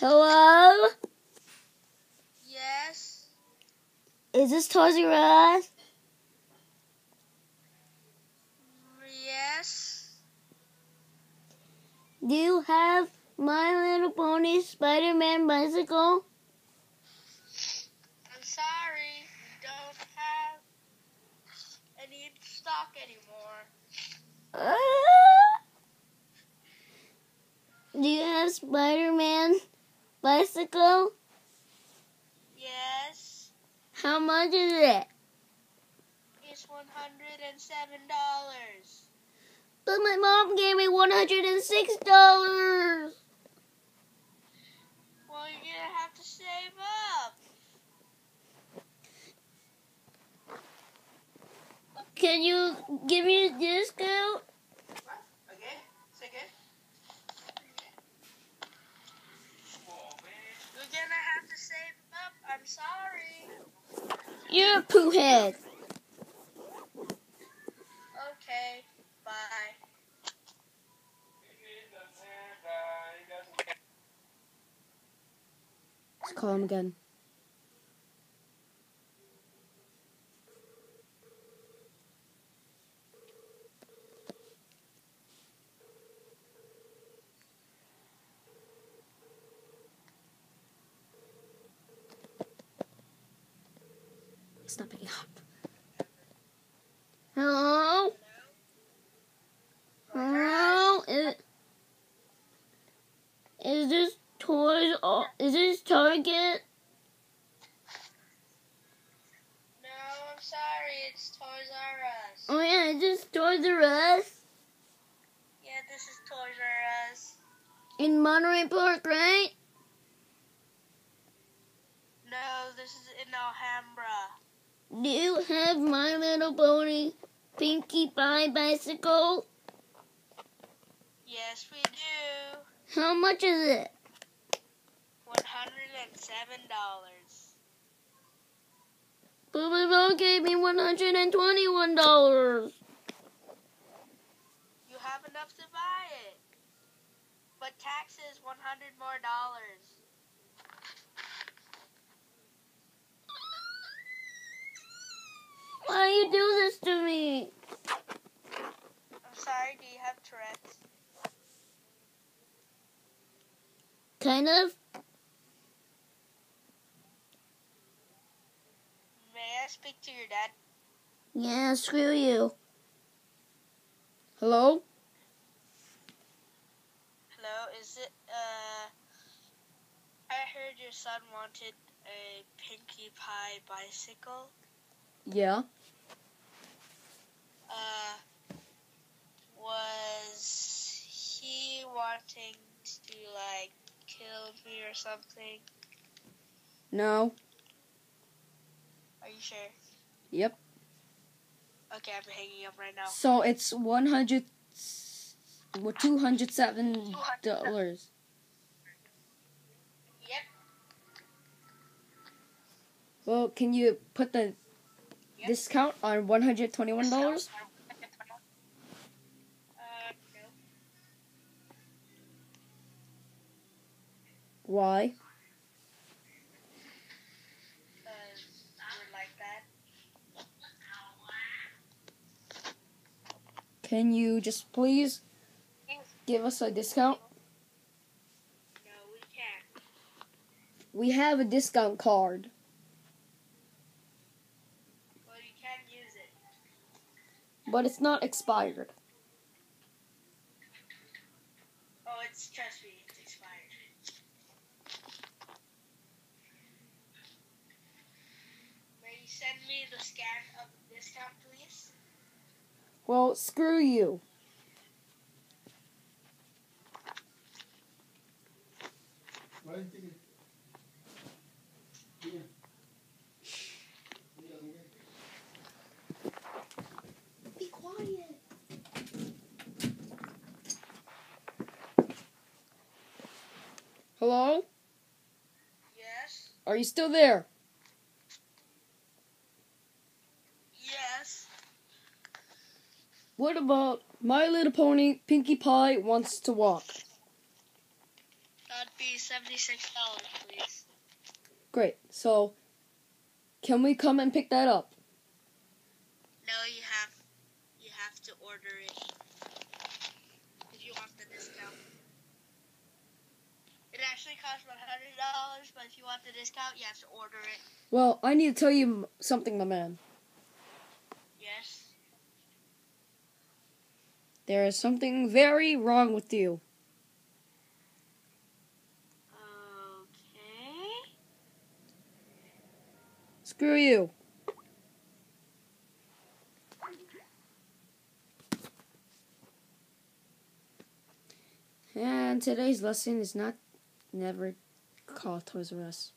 Hello? Yes. Is this Toys R Us? Yes. Do you have My Little Pony Spider Man bicycle? I'm sorry, we don't have any in stock anymore. Ah! Do you have Spider Man bicycle? Yes. How much is it? It's one hundred and seven dollars. But my mom gave me one hundred and six dollars. Well, you're gonna have to save up. Can you give me a discount? Again? Second. You're gonna have to save up. I'm sorry. You're a poo head. Okay. Bye. Let's call him again. He's not picking up. Hello? Hello? Is, is this Toys R Is this Target? No, I'm sorry. It's Toys R Us. Oh yeah, is this Toys R Us? Yeah, this is Toys R Us. In Monterey Park, right? No, this is in Alhambra. Do you have My Little Pony Pinkie Pie bicycle? Yes, we do. How much is it? One hundred and seven dollars. But my mom gave me one hundred and twenty-one dollars. You have enough to buy it. But taxes one hundred more dollars. Why you do this to me? I'm sorry, do you have Tourette's? Kind of. May I speak to your dad? Yeah, screw you. Hello? Hello, is it uh I heard your son wanted a Pinkie Pie bicycle. Yeah. Wanting to like kill me or something? No. Are you sure? Yep. Okay, I'm hanging up right now. So it's one hundred, well, two hundred seven dollars. Yep. Well, can you put the Yep. discount on one hundred twenty-one dollars? Why? Can you just please give us a discount? No, we can't. We have a discount card. Well, you can't use it. But it's not expired. Oh, it's me, it's expired. May you send me the scan of the discount, please? Well, screw you. Be quiet. Hello? Yes. Are you still there? Yes. What about My Little Pony Pinkie Pie wants to walk? that'd be seventy-six dollars, please. Great. So, can we come and pick that up? No, you have you have to order it if you want the discount. It actually costs one hundred dollars, but if you want the discount, you have to order it. Well, I need to tell you something, my man. Yes. There is something very wrong with you. Okay. Screw you. And today's lesson is not never call Toys R Us.